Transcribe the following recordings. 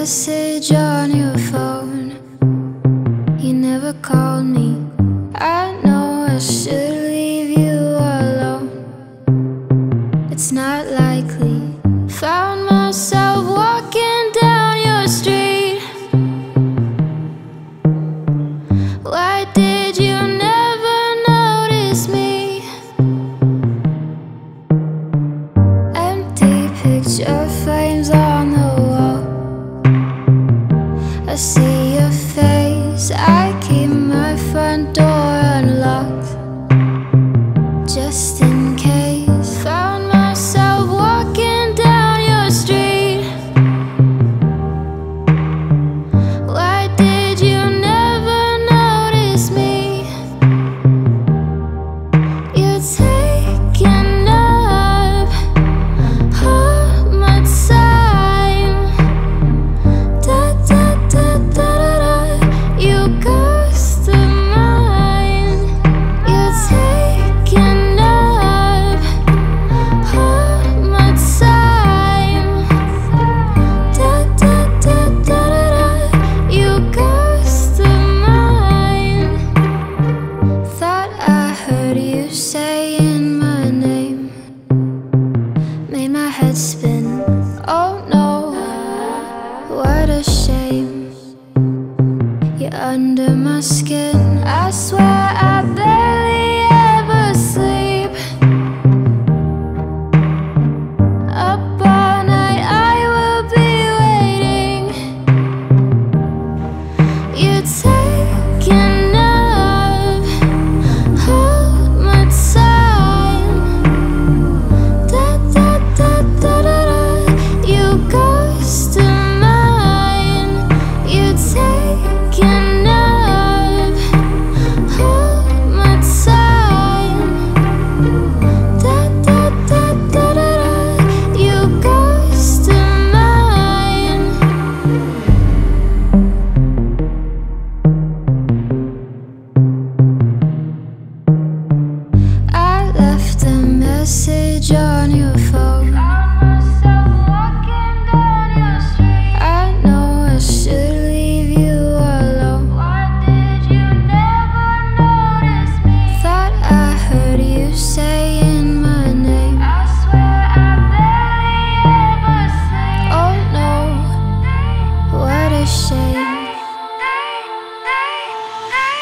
message on your phone. You never called me. I know I should leave you alone. It's not likely. Found myself walking down your street. Why did you never notice me? Empty picture frames I see your face. I keep saying my name. Made my head spin. Oh no, what a shame. You're under my skin. I swear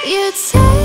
you take